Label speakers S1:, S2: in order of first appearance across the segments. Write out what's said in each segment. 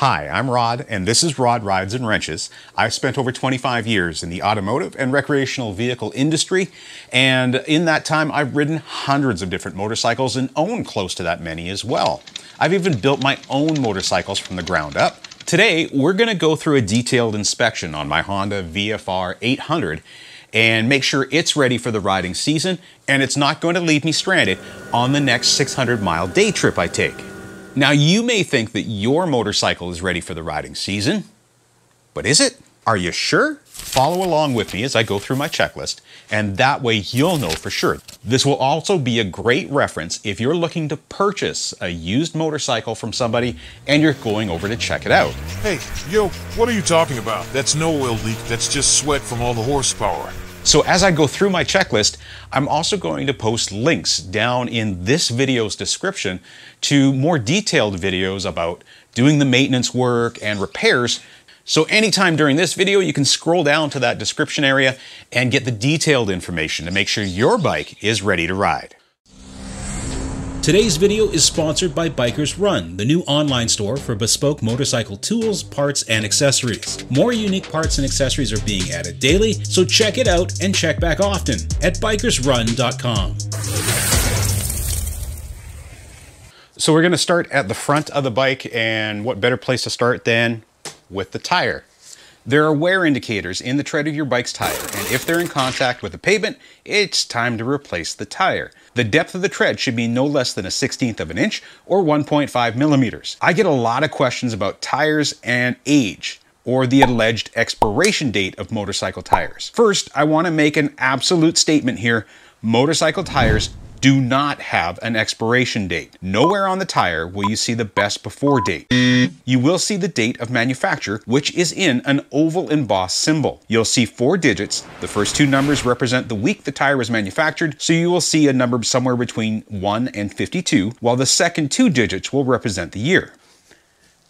S1: Hi, I'm Rod, and this is Rod Rides and Wrenches. I've spent over 25 years in the automotive and recreational vehicle industry, and in that time, I've ridden hundreds of different motorcycles and own close to that many as well. I've even built my own motorcycles from the ground up. Today, we're going to go through a detailed inspection on my Honda VFR 800 and make sure it's ready for the riding season and it's not going to leave me stranded on the next 600 mile day trip I take. Now, you may think that your motorcycle is ready for the riding season, but is it? Are you sure? Follow along with me as I go through my checklist, and that way you'll know for sure. This will also be a great reference if you're looking to purchase a used motorcycle from somebody and you're going over to check it out.
S2: Hey, yo, what are you talking about? That's no oil leak, that's just sweat from all the horsepower.
S1: So as I go through my checklist, I'm also going to post links down in this video's description to more detailed videos about doing the maintenance work and repairs. So anytime during this video, you can scroll down to that description area and get the detailed information to make sure your bike is ready to ride.
S3: Today's video is sponsored by Bikers Run, the new online store for bespoke motorcycle tools, parts, and accessories. More unique parts and accessories are being added daily, so check it out and check back often at bikersrun.com.
S1: So we're going to start at the front of the bike, and what better place to start than with the tire. There are wear indicators in the tread of your bike's tire, and if they're in contact with the pavement, it's time to replace the tire. The depth of the tread should be no less than a 16th of an inch or 1.5 millimeters. I get a lot of questions about tires and age or the alleged expiration date of motorcycle tires. First, I want to make an absolute statement here. Motorcycle tires do not have an expiration date. Nowhere on the tire will you see the best before date. You will see the date of manufacture, which is in an oval embossed symbol. You'll see four digits. The first two numbers represent the week the tire was manufactured, so you will see a number somewhere between 1 and 52, while the second two digits will represent the year.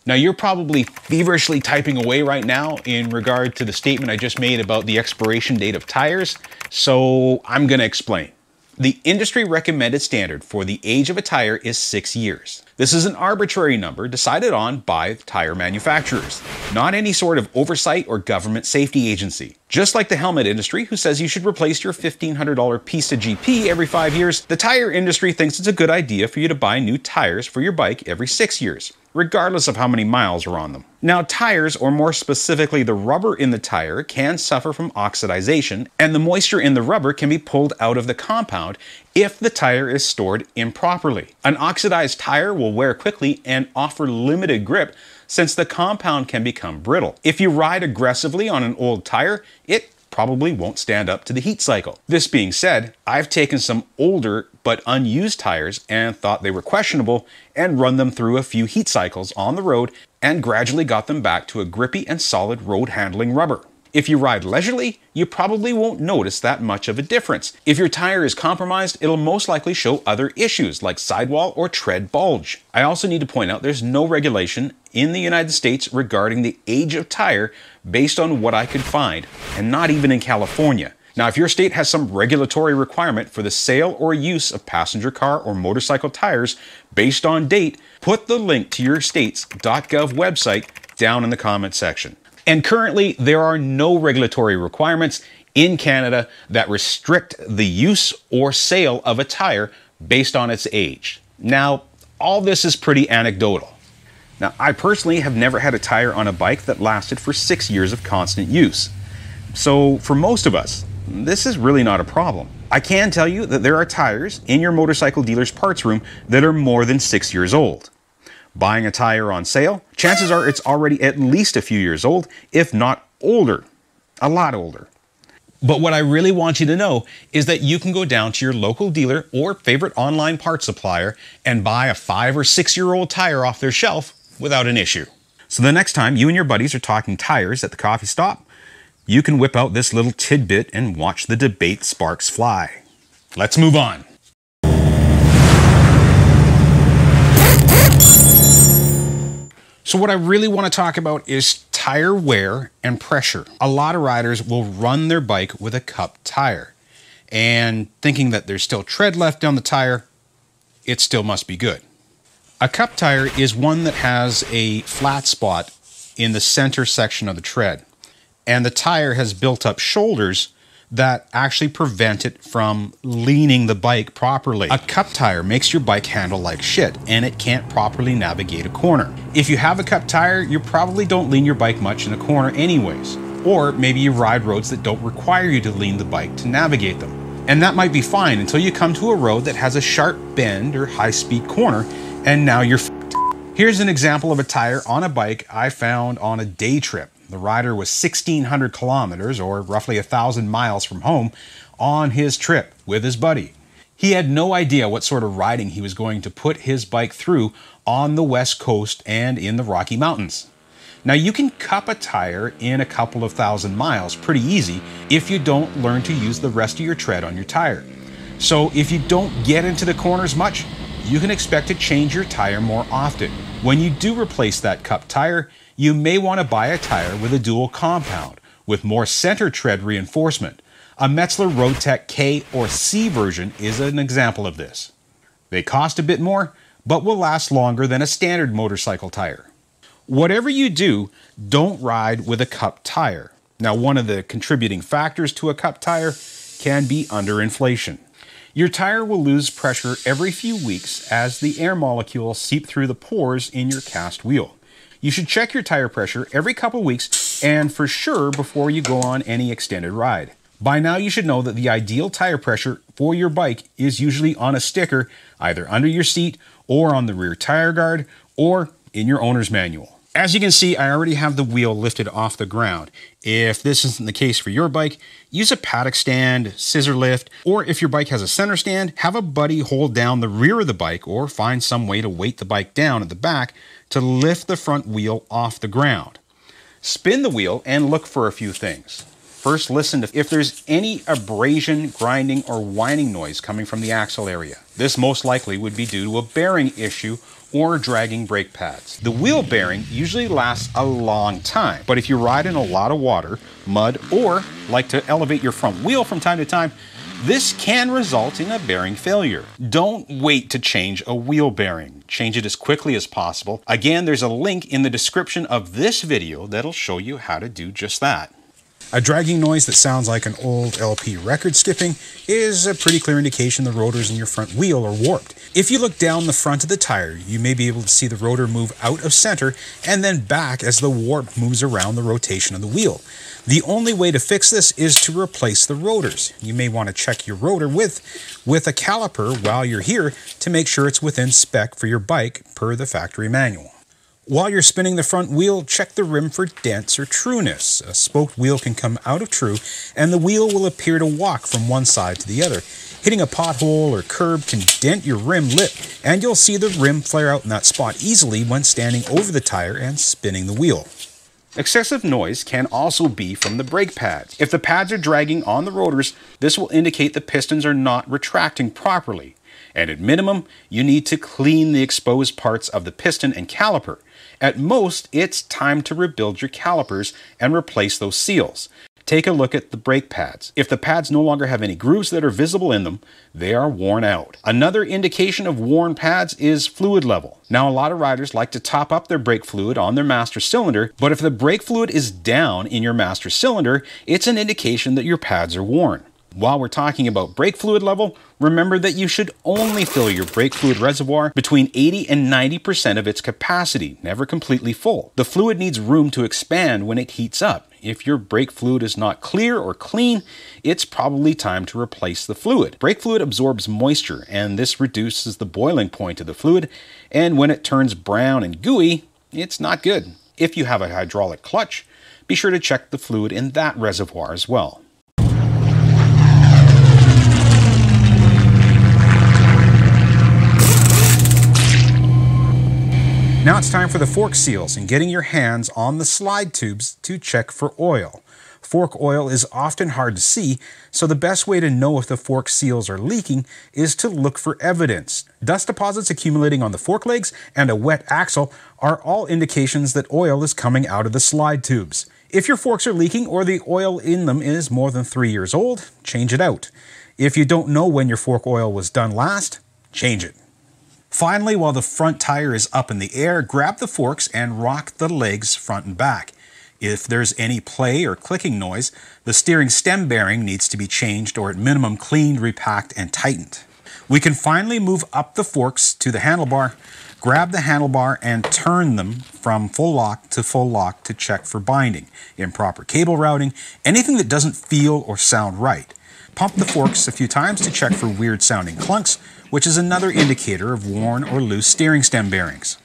S1: Now, you're probably feverishly typing away right now in regard to the statement I just made about the expiration date of tires, so I'm to explain. The industry recommended standard for the age of a tire is six years. This is an arbitrary number decided on by tire manufacturers, not any sort of oversight or government safety agency. Just like the helmet industry, who says you should replace your $1,500 piece of GP every five years, the tire industry thinks it's a good idea for you to buy new tires for your bike every six years regardless of how many miles are on them. Now, tires, or more specifically the rubber in the tire, can suffer from oxidization, and the moisture in the rubber can be pulled out of the compound if the tire is stored improperly. An oxidized tire will wear quickly and offer limited grip since the compound can become brittle. If you ride aggressively on an old tire, it probably won't stand up to the heat cycle. This being said, I've taken some older but unused tires and thought they were questionable and run them through a few heat cycles on the road and gradually got them back to a grippy and solid road handling rubber. If you ride leisurely, you probably won't notice that much of a difference. If your tire is compromised, it'll most likely show other issues like sidewall or tread bulge. I also need to point out there's no regulation in the United States regarding the age of tire based on what I could find, and not even in California. Now, if your state has some regulatory requirement for the sale or use of passenger car or motorcycle tires based on date, put the link to your state's .gov website down in the comment section. And currently, there are no regulatory requirements in Canada that restrict the use or sale of a tire based on its age. Now, all this is pretty anecdotal. Now, I personally have never had a tire on a bike that lasted for six years of constant use. So, for most of us, this is really not a problem. I can tell you that there are tires in your motorcycle dealer's parts room that are more than six years old buying a tire on sale, chances are it's already at least a few years old, if not older. A lot older. But what I really want you to know is that you can go down to your local dealer or favorite online part supplier and buy a five or six year old tire off their shelf without an issue. So the next time you and your buddies are talking tires at the coffee stop, you can whip out this little tidbit and watch the debate sparks fly. Let's move on. So what I really want to talk about is tire wear and pressure. A lot of riders will run their bike with a cup tire and thinking that there's still tread left on the tire, it still must be good. A cup tire is one that has a flat spot in the center section of the tread, and the tire has built up shoulders that actually prevent it from leaning the bike properly. A cup tire makes your bike handle like shit and it can't properly navigate a corner. If you have a cup tire, you probably don't lean your bike much in a corner anyways. Or maybe you ride roads that don't require you to lean the bike to navigate them. And that might be fine until you come to a road that has a sharp bend or high speed corner and now you're f***ed. Here's an example of a tire on a bike I found on a day trip. The rider was 1,600 kilometers, or roughly 1,000 miles from home, on his trip with his buddy. He had no idea what sort of riding he was going to put his bike through on the west coast and in the Rocky Mountains. Now, you can cup a tire in a couple of thousand miles pretty easy if you don't learn to use the rest of your tread on your tire. So, if you don't get into the corners much, you can expect to change your tire more often. When you do replace that cup tire, you may want to buy a tire with a dual compound with more center tread reinforcement. A Metzeler Roadtec K or C version is an example of this. They cost a bit more, but will last longer than a standard motorcycle tire. Whatever you do, don't ride with a cup tire. Now, one of the contributing factors to a cup tire can be underinflation. Your tire will lose pressure every few weeks as the air molecules seep through the pores in your cast wheel. You should check your tire pressure every couple weeks and for sure before you go on any extended ride. By now, you should know that the ideal tire pressure for your bike is usually on a sticker either under your seat or on the rear tire guard or in your owner's manual. As you can see, I already have the wheel lifted off the ground. If this isn't the case for your bike, use a paddock stand, scissor lift, or if your bike has a center stand, have a buddy hold down the rear of the bike or find some way to weight the bike down at the back to lift the front wheel off the ground. Spin the wheel and look for a few things. First, listen to if there's any abrasion, grinding, or whining noise coming from the axle area. This most likely would be due to a bearing issue or dragging brake pads. The wheel bearing usually lasts a long time, but if you ride in a lot of water, mud, or like to elevate your front wheel from time to time, this can result in a bearing failure. Don't wait to change a wheel bearing. Change it as quickly as possible. Again, there's a link in the description of this video that'll show you how to do just that. A dragging noise that sounds like an old LP record skipping is a pretty clear indication the rotors in your front wheel are warped. If you look down the front of the tire, you may be able to see the rotor move out of center and then back as the warp moves around the rotation of the wheel. The only way to fix this is to replace the rotors. You may want to check your rotor width with a caliper while you're here to make sure it's within spec for your bike per the factory manual. While you're spinning the front wheel, check the rim for dents or trueness. A spoked wheel can come out of true, and the wheel will appear to walk from one side to the other. Hitting a pothole or curb can dent your rim lip, and you'll see the rim flare out in that spot easily when standing over the tire and spinning the wheel. Excessive noise can also be from the brake pads. If the pads are dragging on the rotors, this will indicate the pistons are not retracting properly. And at minimum, you need to clean the exposed parts of the piston and caliper. At most, it's time to rebuild your calipers and replace those seals. Take a look at the brake pads. If the pads no longer have any grooves that are visible in them, they are worn out. Another indication of worn pads is fluid level. Now, a lot of riders like to top up their brake fluid on their master cylinder, but if the brake fluid is down in your master cylinder, it's an indication that your pads are worn. While we're talking about brake fluid level, remember that you should only fill your brake fluid reservoir between 80 and 90% of its capacity, never completely full. The fluid needs room to expand when it heats up. If your brake fluid is not clear or clean, it's probably time to replace the fluid. Brake fluid absorbs moisture, and this reduces the boiling point of the fluid, and when it turns brown and gooey, it's not good. If you have a hydraulic clutch, be sure to check the fluid in that reservoir as well. Now it's time for the fork seals and getting your hands on the slide tubes to check for oil. Fork oil is often hard to see, so the best way to know if the fork seals are leaking is to look for evidence. Dust deposits accumulating on the fork legs and a wet axle are all indications that oil is coming out of the slide tubes. If your forks are leaking or the oil in them is more than three years old, change it out. If you don't know when your fork oil was done last, change it.
S3: Finally, while the front tire is up in the air, grab the forks and rock the legs front and back. If there's any play or clicking noise, the steering stem bearing needs to be changed or at minimum cleaned, repacked, and tightened. We can finally move up the forks to the handlebar, grab the handlebar and turn them from full lock to full lock to check for binding, improper cable routing, anything that doesn't feel or sound right. Pump the forks a few times to check for weird sounding clunks, which is another indicator of worn or loose steering stem bearings.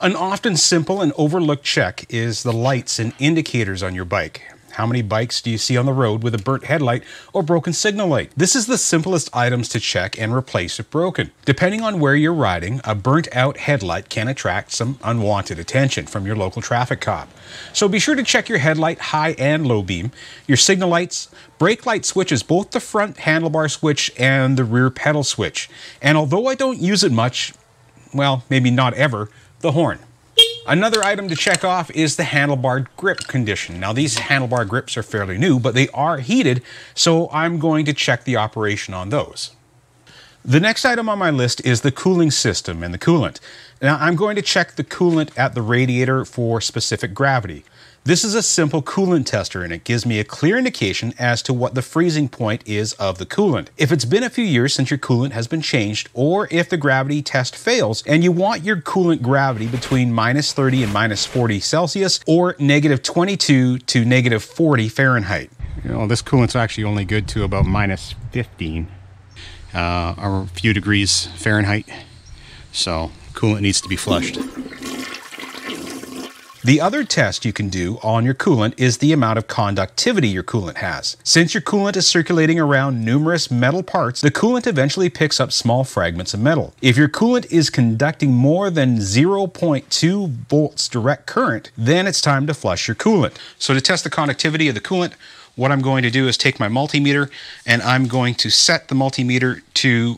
S1: An often simple and overlooked check is the lights and indicators on your bike. How many bikes do you see on the road with a burnt headlight or broken signal light? This is the simplest items to check and replace if broken. Depending on where you're riding, a burnt out headlight can attract some unwanted attention from your local traffic cop. So be sure to check your headlight high and low beam, your signal lights, brake light switches, both the front handlebar switch and the rear pedal switch. And although I don't use it much, well, maybe not ever, the horn. Another item to check off is the handlebar grip condition. Now these handlebar grips are fairly new, but they are heated, so I'm going to check the operation on those. The next item on my list is the cooling system and the coolant. Now I'm going to check the coolant at the radiator for specific gravity. This is a simple coolant tester and it gives me a clear indication as to what the freezing point is of the coolant. If it's been a few years since your coolant has been changed or if the gravity test fails and you want your coolant gravity between minus 30 and minus 40 Celsius or negative 22 to negative 40 Fahrenheit. You know, this coolant's actually only good to about minus 15 uh, or a few degrees Fahrenheit. So coolant needs to be flushed. The other test you can do on your coolant is the amount of conductivity your coolant has. Since your coolant is circulating around numerous metal parts, the coolant eventually picks up small fragments of metal. If your coolant is conducting more than 0.2 volts direct current, then it's time to flush your coolant. So to test the conductivity of the coolant, what I'm going to do is take my multimeter and I'm going to set the multimeter to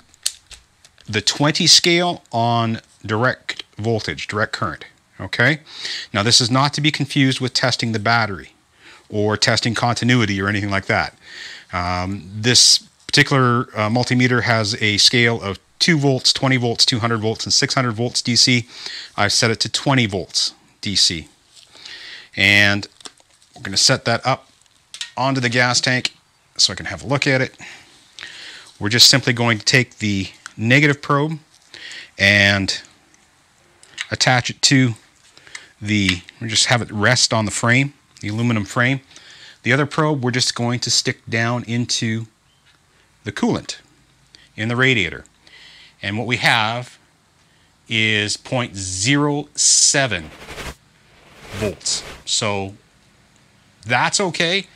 S1: the 20 scale on direct voltage, direct current. Okay? Now, this is not to be confused with testing the battery or testing continuity or anything like that. Um, this particular uh, multimeter has a scale of 2 volts, 20 volts, 200 volts, and 600 volts DC. I've set it to 20 volts DC. And we're going to set that up onto the gas tank so I can have a look at it. We're just simply going to take the negative probe and attach it to the, we just have it rest on the frame, the aluminum frame. The other probe, we're just going to stick down into the coolant in the radiator. And what we have is 0.07 volts. So that's okay.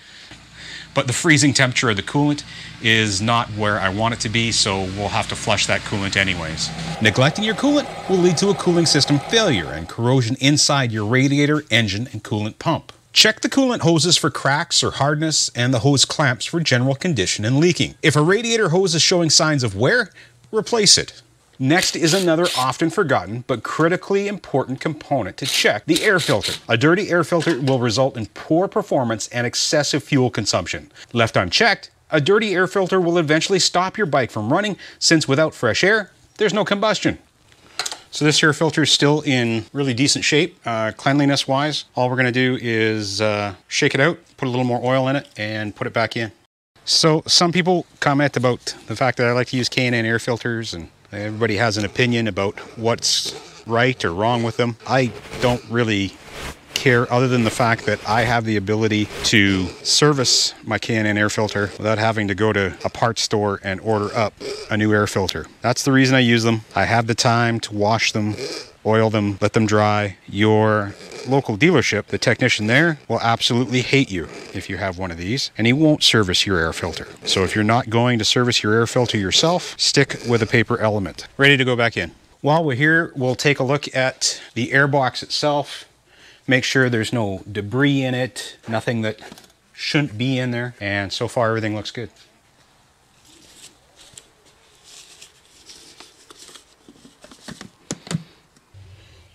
S1: But the freezing temperature of the coolant is not where I want it to be, so we'll have to flush that coolant anyways. Neglecting your coolant will lead to a cooling system failure and corrosion inside your radiator, engine, and coolant pump. Check the coolant hoses for cracks or hardness and the hose clamps for general condition and leaking. If a radiator hose is showing signs of wear, replace it. Next is another often forgotten but critically important component to check, the air filter. A dirty air filter will result in poor performance and excessive fuel consumption. Left unchecked, a dirty air filter will eventually stop your bike from running since without fresh air, there's no combustion. So this air filter is still in really decent shape, uh, cleanliness wise. All we're gonna do is uh, shake it out, put a little more oil in it and put it back in. So some people comment about the fact that I like to use K&N air filters and everybody has an opinion about what's right or wrong with them. I don't really care other than the fact that I have the ability to service my K&N air filter without having to go to a parts store and order up a new air filter. That's the reason I use them. I have the time to wash them, oil them, let them dry. Your local dealership, the technician there will absolutely hate you if you have one of these, and he won't service your air filter. So if you're not going to service your air filter yourself, stick with a paper element. Ready to go back in. While we're here, we'll take a look at the air box itself make sure there's no debris in it, nothing that shouldn't be in there. And so far everything looks good.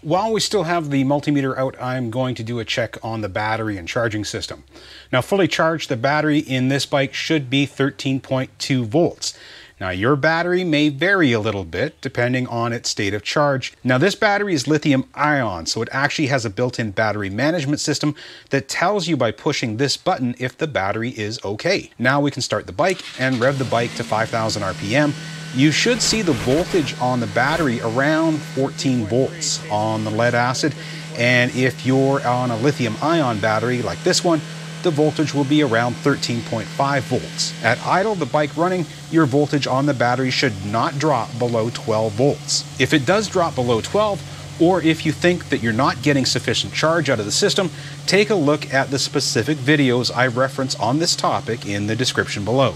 S1: While we still have the multimeter out, I'm going to do a check on the battery and charging system. Now fully charged, the battery in this bike should be 13.2 volts. Now your battery may vary a little bit depending on its state of charge. Now this battery is lithium ion, so it actually has a built-in battery management system that tells you by pushing this button if the battery is okay. Now we can start the bike and rev the bike to 5000 RPM. You should see the voltage on the battery around 14 volts on the lead acid. And if you're on a lithium ion battery like this one, the voltage will be around 13.5 volts. At idle, the bike running, your voltage on the battery should not drop below 12 volts. If it does drop below 12, or if you think that you're not getting sufficient charge out of the system, take a look at the specific videos I reference on this topic in the description below.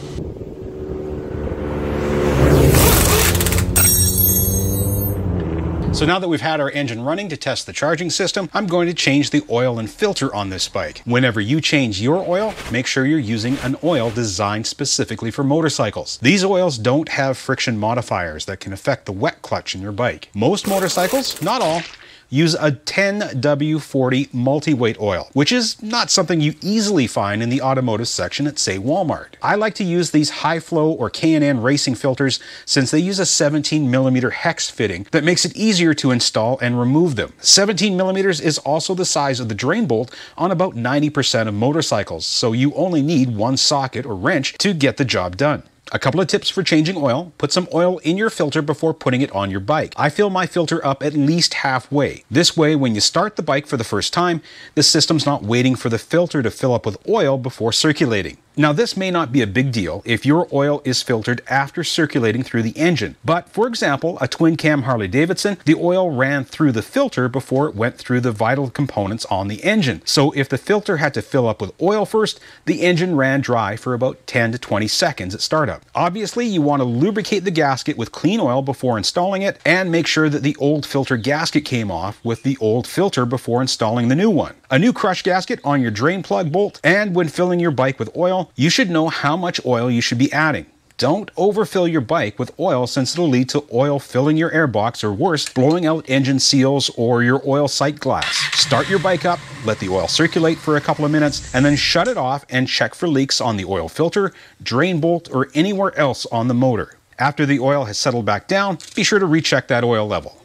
S1: So now that we've had our engine running to test the charging system, I'm going to change the oil and filter on this bike. Whenever you change your oil, make sure you're using an oil designed specifically for motorcycles. These oils don't have friction modifiers that can affect the wet clutch in your bike. Most motorcycles, not all, use a 10W40 multi-weight oil, which is not something you easily find in the automotive section at say Walmart. I like to use these high flow or K&N racing filters since they use a 17 millimeter hex fitting that makes it easier to install and remove them. 17 millimeters is also the size of the drain bolt on about 90% of motorcycles, so you only need one socket or wrench to get the job done. A couple of tips for changing oil. Put some oil in your filter before putting it on your bike. I fill my filter up at least halfway. This way, when you start the bike for the first time, the system's not waiting for the filter to fill up with oil before circulating. Now this may not be a big deal if your oil is filtered after circulating through the engine, but for example, a twin cam Harley Davidson, the oil ran through the filter before it went through the vital components on the engine. So if the filter had to fill up with oil first, the engine ran dry for about 10 to 20 seconds at startup. Obviously, you want to lubricate the gasket with clean oil before installing it and make sure that the old filter gasket came off with the old filter before installing the new one. A new crush gasket on your drain plug bolt, and when filling your bike with oil, you should know how much oil you should be adding. Don't overfill your bike with oil since it'll lead to oil filling your airbox or worse, blowing out engine seals or your oil sight glass. Start your bike up, let the oil circulate for a couple of minutes, and then shut it off and check for leaks on the oil filter, drain bolt, or anywhere else on the motor. After the oil has settled back down, be sure to recheck that oil level.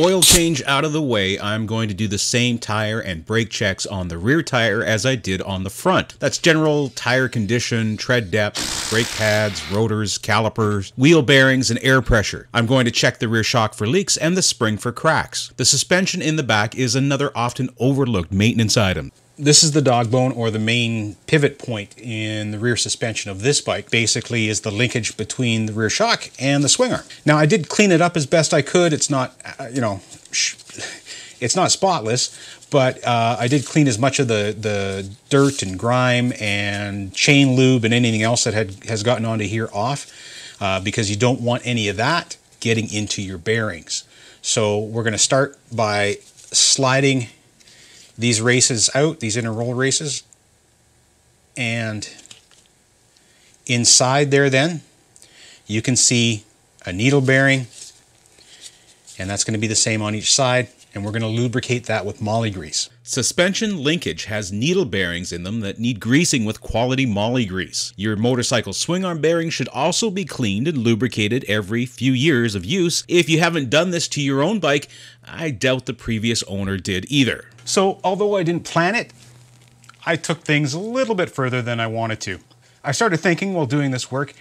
S3: Oil change out of the way, I'm going to do the same tire and brake checks on the rear tire as I did on the front. That's general tire condition, tread depth, brake pads, rotors, calipers, wheel bearings, and air pressure. I'm going to check the rear shock for leaks and the spring for cracks. The suspension in the back is another often overlooked maintenance item
S1: this is the dog bone or the main pivot point in the rear suspension of this bike basically is the linkage between the rear shock and the swing arm now i did clean it up as best i could. It's not uh, you know it's not spotless but uh, i did clean as much of the the dirt and grime and chain lube and anything else that had has gotten onto here off uh, because you don't want any of that getting into your bearings. So we're going to start by sliding these races out, these inner roll races. And inside there then, you can see a needle bearing, and that's going to be the same on each side, and we're going to lubricate that with moly grease.
S3: Suspension linkage has needle bearings in them that need greasing with quality moly grease. Your motorcycle swing arm bearing should also be cleaned and lubricated every few years of use. If you haven't done this to your own bike, I doubt the previous owner did either.
S1: So although I didn't plan it, I took things a little bit further than I wanted to. I started thinking while doing this work,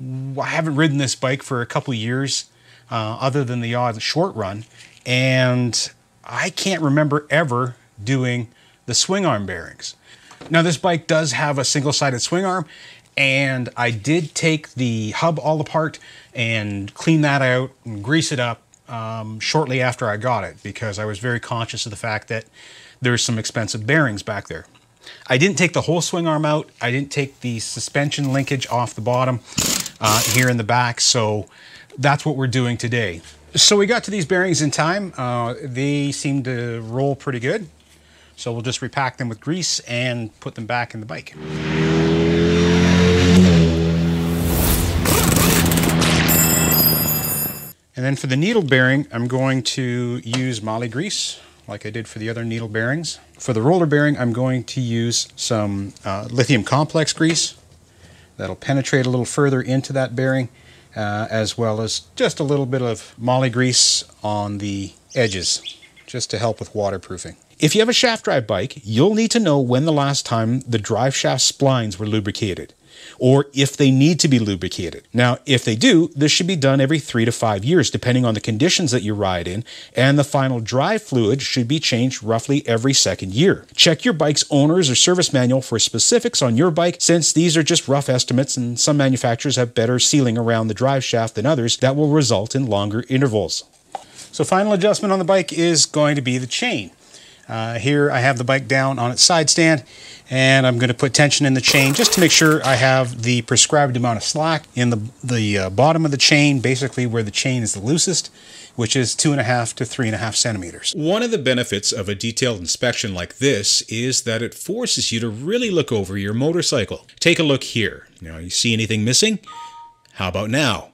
S1: I haven't ridden this bike for a couple years, uh, other than the odd short run, and I can't remember ever doing the swing arm bearings. Now this bike does have a single-sided swing arm, and I did take the hub all apart and clean that out and grease it up um, shortly after I got it because I was very conscious of the fact that there's some expensive bearings back there. I didn't take the whole swing arm out. I didn't take the suspension linkage off the bottom uh, here in the back. So that's what we're doing today. So we got to these bearings in time. Uh, they seem to roll pretty good. So we'll just repack them with grease and put them back in the bike. And then for the needle bearing, I'm going to use moly grease like I did for the other needle bearings. For the roller bearing, I'm going to use some uh, lithium complex grease. That'll penetrate a little further into that bearing uh, as well as just a little bit of moly grease on the edges, just to help with waterproofing. If you have a shaft drive bike, you'll need to know when the last time the drive shaft splines were lubricated or if they need to be lubricated. Now, if they do, this should be done every three to five years, depending on the conditions that you ride in, and the final drive fluid should be changed roughly every second year. Check your bike's owner's or service manual for specifics on your bike, since these are just rough estimates, and some manufacturers have better sealing around the drive shaft than others that will result in longer intervals. So final adjustment on the bike is going to be the chain. Uh, here I have the bike down on its side stand and I'm going to put tension in the chain just to make sure I have the prescribed amount of slack in the, the uh, bottom of the chain, basically where the chain is the loosest, which is two and a half to three and a half centimeters.
S3: One of the benefits of a detailed inspection like this is that it forces you to really look over your motorcycle. Take a look here. Now, you see anything missing? How about now?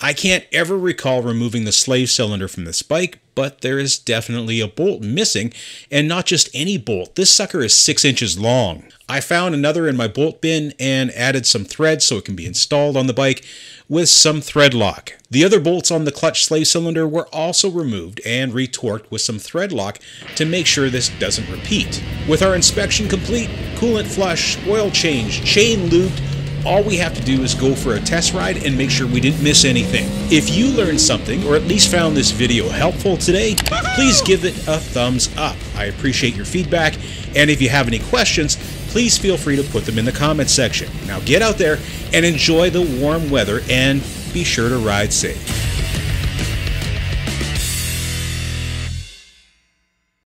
S3: I can't ever recall removing the slave cylinder from this bike, but there is definitely a bolt missing, and not just any bolt. This sucker is 6 inches long. I found another in my bolt bin and added some thread so it can be installed on the bike with some thread lock. The other bolts on the clutch slave cylinder were also removed and retorqued with some thread lock to make sure this doesn't repeat. With our inspection complete, coolant flush, oil change, chain lubed, all we have to do is go for a test ride and make sure we didn't miss anything. If you learned something or at least found this video helpful today, please give it a thumbs up. I appreciate your feedback, and if you have any questions, please feel free to put them in the comments section. Now get out there and enjoy the warm weather and be sure to ride safe.